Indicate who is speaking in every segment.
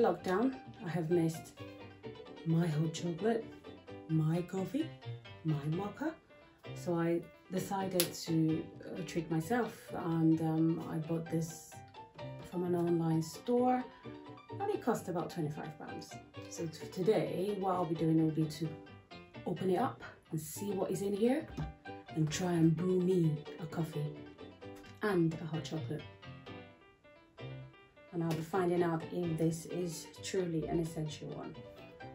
Speaker 1: lockdown, I have missed my hot chocolate, my coffee, my mocha. So I decided to uh, treat myself and um, I bought this from an online store and it cost about 25 pounds. So today what I'll be doing will be to open it up and see what is in here and try and brew me a coffee and a hot chocolate. And I'll be finding out if this is truly an essential one.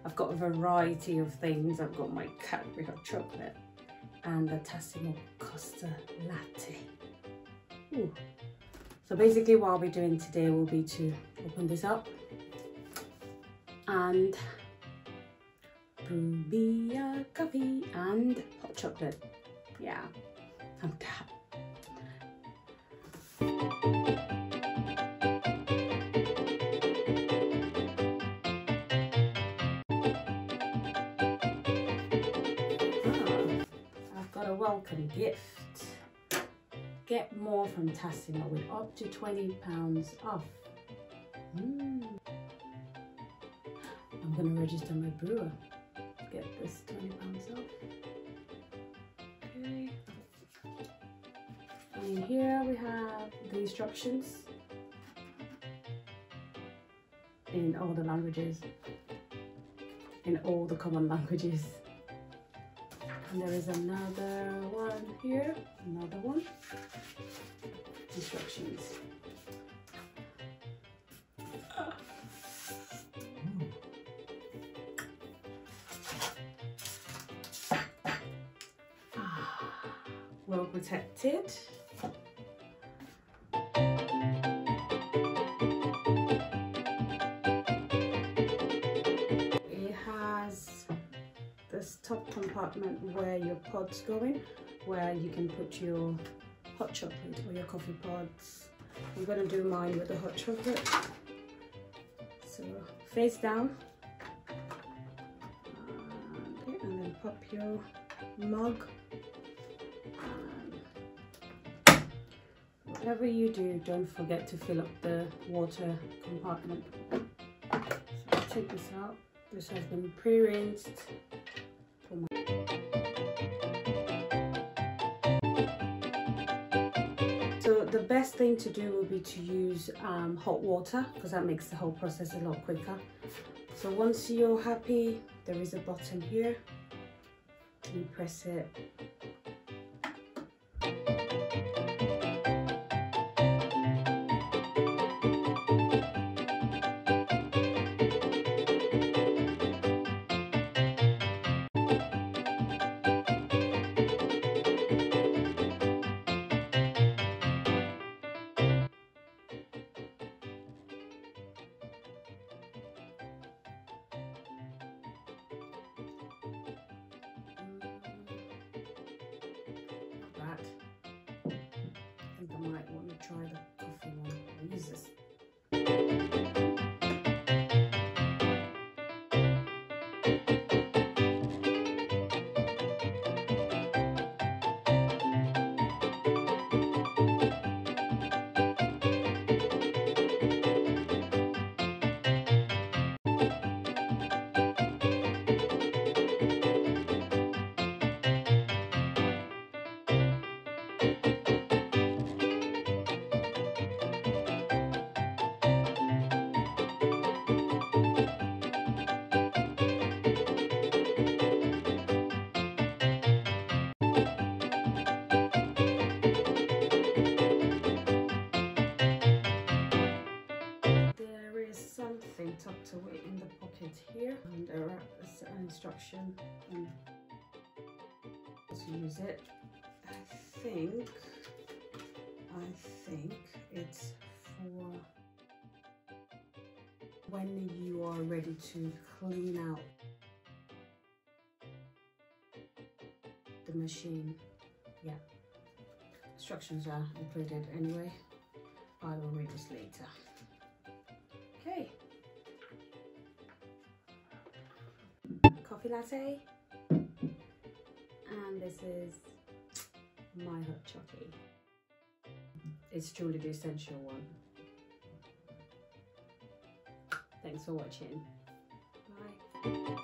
Speaker 1: I've got a variety of things. I've got my Cadbury hot chocolate and the Tassimo Costa Latte. Ooh. So basically what I'll be doing today will be to open this up and brew me a coffee and hot chocolate. Yeah, I'm that. Welcome gift. Get more from Tassimo with up to £20 off. Mm. I'm going to register my brewer. Get this £20 off. Okay. And here we have the instructions in all the languages, in all the common languages. And there is another one here, another one. Instructions. Ah. Ah. well protected. Top compartment where your pod's going, where you can put your hot chocolate or your coffee pods. I'm going to do mine with the hot chocolate. So face down. Okay, and then pop your mug. whatever you do, don't forget to fill up the water compartment. So take this out. This has been pre-rinsed so the best thing to do will be to use um, hot water because that makes the whole process a lot quicker. So once you're happy, there is a button here. You press it here and there is an instruction on to use it. I think, I think it's for when you are ready to clean out the machine. Yeah, instructions are included anyway. I will read this later. Okay. Coffee latte and this is my hot chocolate it's truly the essential one Thanks for watching. Bye.